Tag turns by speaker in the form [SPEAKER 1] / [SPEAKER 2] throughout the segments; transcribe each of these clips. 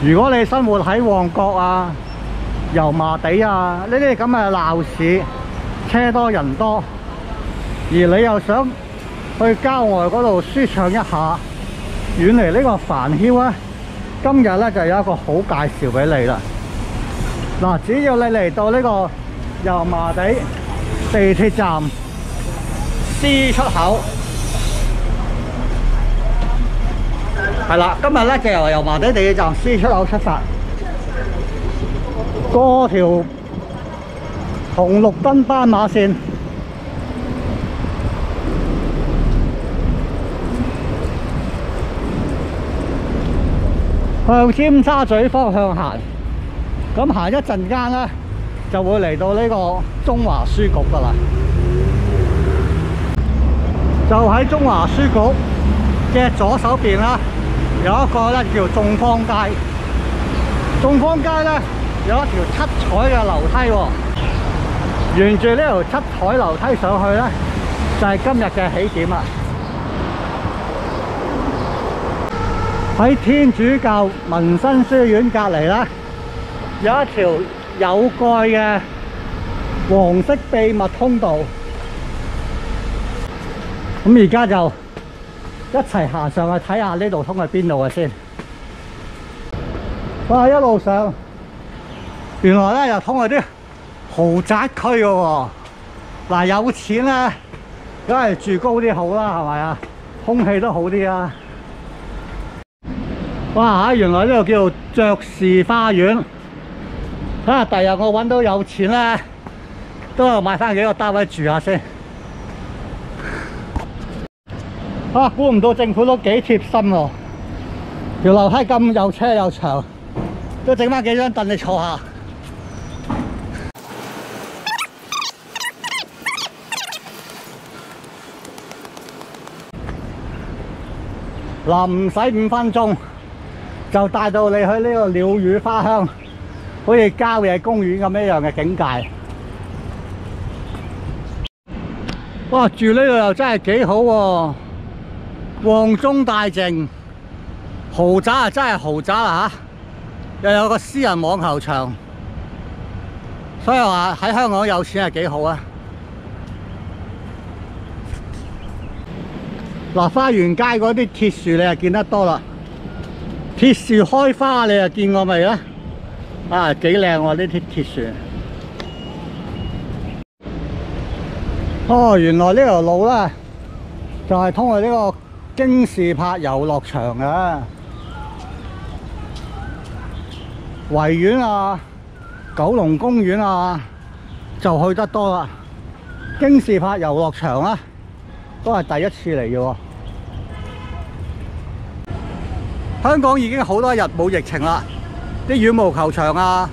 [SPEAKER 1] 如果你生活喺旺角啊、油麻地啊呢啲咁嘅鬧市，車多人多，而你又想去郊外嗰度舒暢一下，遠離呢個煩囂咧，今日咧就有一個好介紹俾你啦。嗱，只要你嚟到呢個油麻地地鐵站 C 出口。係啦，今日咧就由油麻地地铁站 C 出口出發，過條紅綠燈斑馬線，向尖沙咀方向行。咁行一陣間咧，就會嚟到呢個中華書局噶啦。就喺中華書局嘅左手邊啦。有一個咧叫眾坊街，眾坊街咧有一條七彩嘅樓梯喎，沿住呢條七彩樓梯上去咧，就係今日嘅起點啦。喺天主教民生書院隔離咧，有一條有蓋嘅黃色秘密通道，咁而家就一齊行上去睇下呢度通去邊度嘅先。哇！一路上，原來咧又通去啲豪宅區嘅喎。嗱，有錢咧，梗係住高啲好啦，係咪啊？空氣都好啲啊！哇！原來呢度叫做爵士花園。睇下第日我揾到有錢咧，都係買翻幾個單位住下先。啊！估唔到政府都幾貼心喎，條樓梯咁又车又長，都整翻幾張凳你坐下。嗱，唔使五分鐘就帶到你去呢個鳥語花香，好似郊野公園咁一樣嘅境界。哇！住呢度又真係幾好喎〜旺中帶靜，豪宅啊，真係豪宅啊！又有個私人網球場，所以話喺香港有錢係幾好啊！嗱，花園街嗰啲鐵樹你又見得多啦，鐵樹開花你又見過未啊？啊，幾靚喎呢啲鐵樹！哦，原來呢條路咧就係通去呢個京士柏遊樂場啊維園啊、九龍公園啊，就去得多啦。京士柏遊樂場啊，都係第一次嚟嘅。香港已經好多日冇疫情啦，啲羽毛球場啊、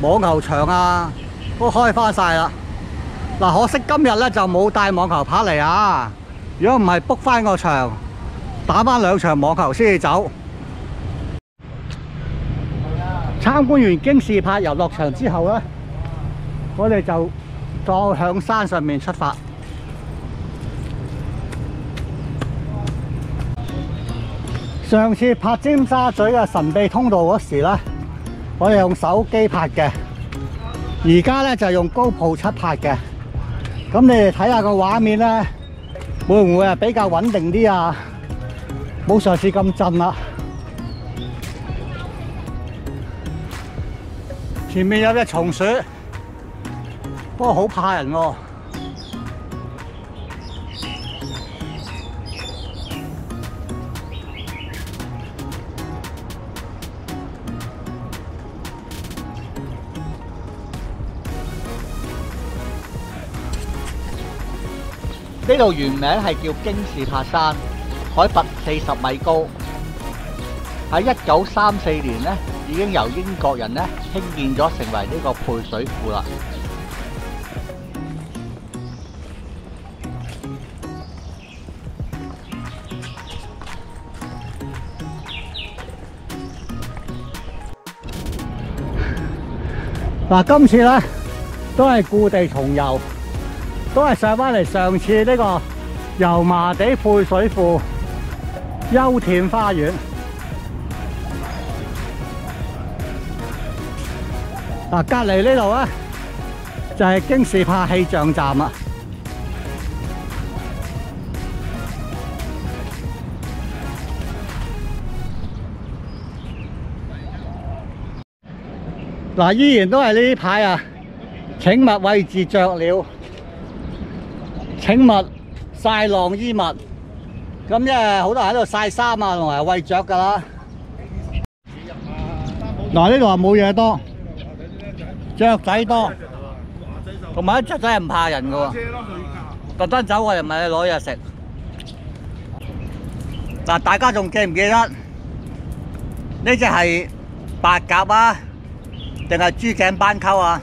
[SPEAKER 1] 網球場啊都開返晒啦。嗱，可惜今日咧就冇帶網球拍嚟啊！如果唔係 book 翻個場。打返兩場網球先至走。參觀完京士柏遊樂場之後咧，我哋就再向山上面出發。上次拍尖沙咀嘅神秘通道嗰時咧，我哋用手機拍嘅，而家咧就用 GoPro 七拍嘅。咁你哋睇下個畫面咧，會唔會係比較穩定啲啊？冇上次咁震啦！前面有隻松鼠，不過好怕人喎。
[SPEAKER 2] 呢度原名係叫京士柏山。海拔四十米高，喺一九三四年咧，已經由英國人咧兴建咗，成為呢個配水庫啦。
[SPEAKER 1] 嗱，今次咧都係故地重游，都係上翻嚟上次呢個油麻地配水庫。優田花園，嗱，隔離呢度啊就係京士柏氣象站啊。嗱，依然都係呢啲牌啊！請勿位置着了，請勿晒晾衣物。咁因為好多人喺度曬衫啊，同埋喂雀㗎啦。嗱，呢度話冇嘢多，雀仔多，同埋啲雀仔係唔怕人㗎喎，特登走過嚟問你攞嘢食。嗱，大家仲記唔記得呢只係白鴿啊，定係珠頸斑鳩啊？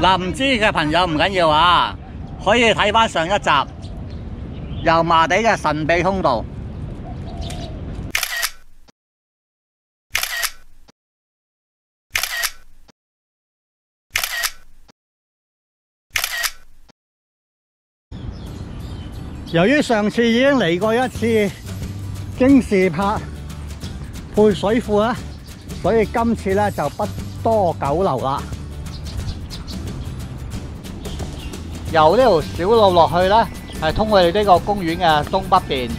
[SPEAKER 1] 嗱，唔知嘅朋友唔緊要啊，可以睇翻上一集油麻地嘅神秘通道。由於上次已經嚟過一次京士柏配水庫啦，所以今次咧就不多久留啦。
[SPEAKER 2] 由呢條小路落去呢，係通去呢個公園嘅東北邊。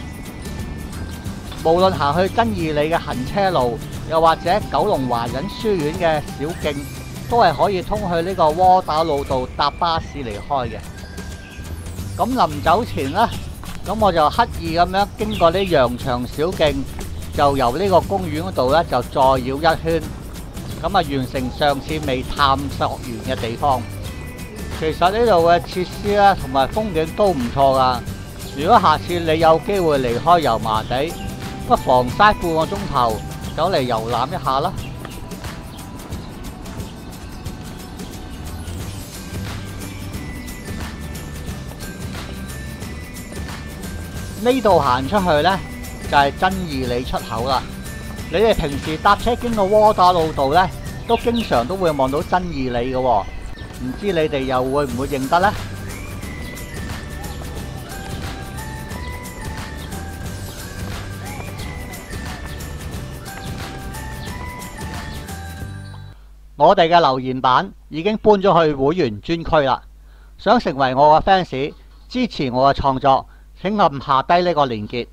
[SPEAKER 2] 無論行去真義里嘅行車路，又或者九龍華仁書院嘅小徑，都係可以通去呢個窩打老道搭巴士離開嘅。咁臨走前呢，咁我就刻意咁樣經過呢羊腸小徑，就由呢個公園嗰度呢，就再繞一圈，咁啊完成上次未探索完嘅地方。其實呢度嘅設施咧，同埋風景都唔錯噶。如果下次你有機會離開油麻地，不妨嘥半個鐘頭走嚟遊覽一下啦。呢度行出去呢，就係真義里出口啦。你哋平時搭車經過窩打老道呢，都經常都會望到真義里嘅喎。唔知你哋又會唔會認得呢？我哋嘅留言板已經搬咗去會員專區啦。想成為我嘅 fans，支持我嘅創作，請按下低呢個連結。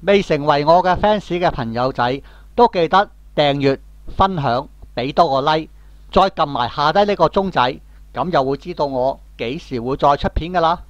[SPEAKER 2] 未成為我嘅 fans 嘅朋友仔，都記得訂閱、分享、俾多個 like。再撳埋下低呢個鐘仔，咁就會知道我幾時會再出片㗎啦。